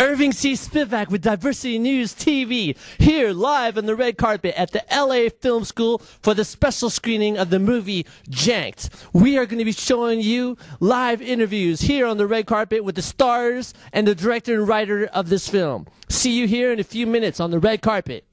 Irving C. Spivak with Diversity News TV, here live on the red carpet at the LA Film School for the special screening of the movie Janked. We are going to be showing you live interviews here on the red carpet with the stars and the director and writer of this film. See you here in a few minutes on the red carpet.